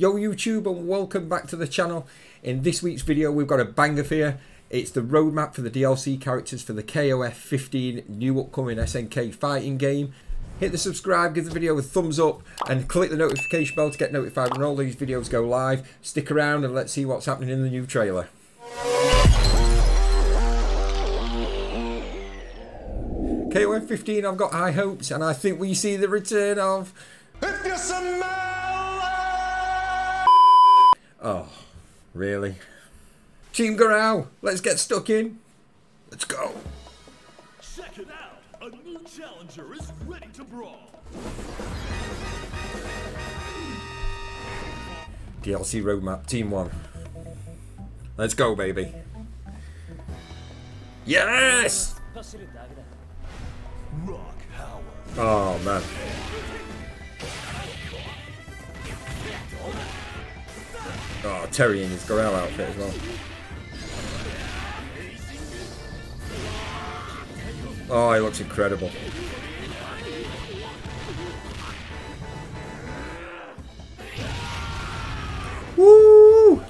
Yo YouTube and welcome back to the channel. In this week's video we've got a banger for you. It's the roadmap for the DLC characters for the KOF 15 new upcoming SNK fighting game. Hit the subscribe, give the video a thumbs up and click the notification bell to get notified when all these videos go live. Stick around and let's see what's happening in the new trailer. KOF 15 I've got high hopes and I think we see the return of... If you smell Oh, really? Team Garou, let's get stuck in. Let's go. Check it out! A new challenger is ready to brawl! DLC roadmap, Team 1. Let's go, baby. Yes! Rock Howard. Oh, man. Oh, Terry in his Garou outfit as well. Oh, he looks incredible. Woo!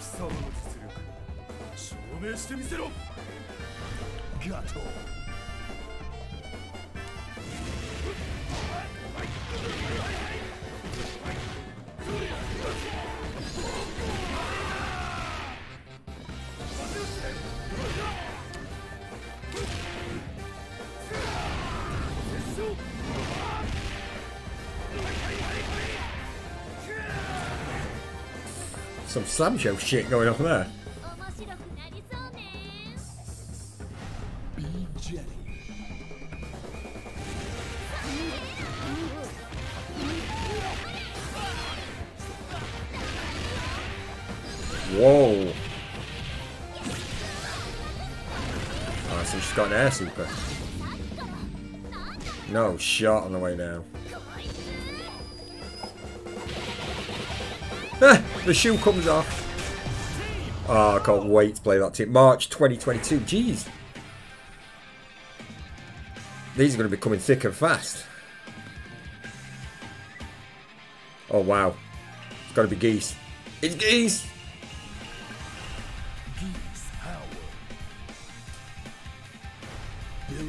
Some slamshow shit going on there. Whoa. Oh, so she's got an air super. No shot on the way down. the shoe comes off. Oh, I can't wait to play that team. March 2022. Jeez. These are going to be coming thick and fast. Oh, wow. It's got to be Geese. It's Geese!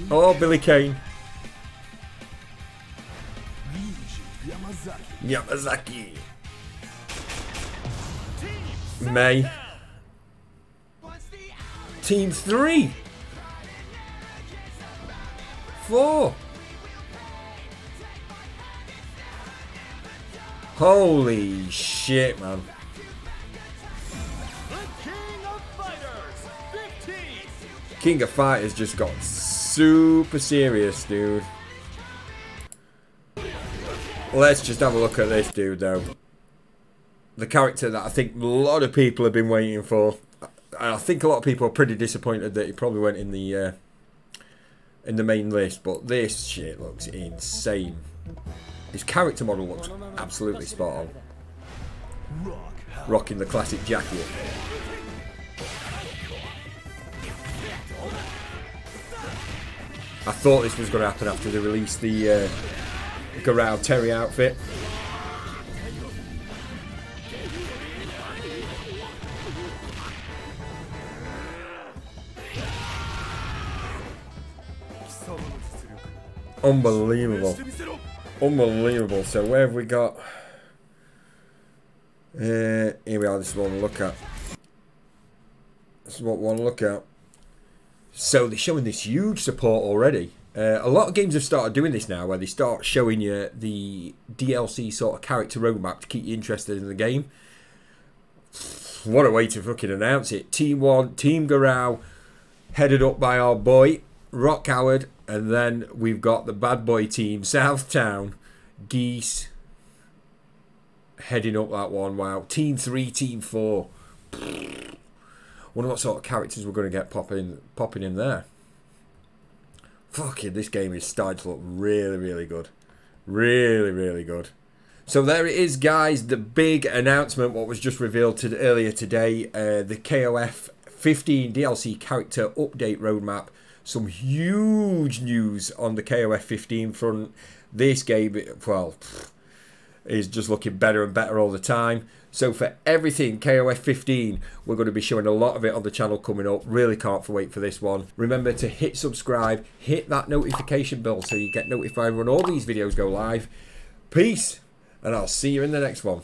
Oh, Billy Kane. Yamazaki. May. Team three. Four. Holy shit, man. King of Fighters 15 King of Fighters just got super serious, dude. Let's just have a look at this dude, though. The character that I think a lot of people have been waiting for. I think a lot of people are pretty disappointed that he probably went in the uh, in the main list. But this shit looks insane. His character model looks absolutely spot on. Rocking the classic jacket. I thought this was going to happen after they released the uh, Garou Terry outfit. Unbelievable. Unbelievable. So where have we got? Uh, here we are. This is what want to look at. This is what we want to look at. So they're showing this huge support already. Uh, a lot of games have started doing this now, where they start showing you the DLC sort of character roadmap to keep you interested in the game. What a way to fucking announce it. Team 1, Team Garou, headed up by our boy, Rock Howard, and then we've got the bad boy team, Southtown, Geese, heading up that one. Wow, Team Three, Team Four. Wonder what sort of characters we're going to get popping popping in there. Fucking, this game is starting to look really, really good. Really, really good. So there it is, guys. The big announcement, what was just revealed to, earlier today, uh, the KOF 15 DLC character update roadmap. Some huge news on the KOF 15 front. This game, well, is just looking better and better all the time. So for everything KOF 15, we're going to be showing a lot of it on the channel coming up. Really can't wait for this one. Remember to hit subscribe, hit that notification bell so you get notified when all these videos go live. Peace, and I'll see you in the next one.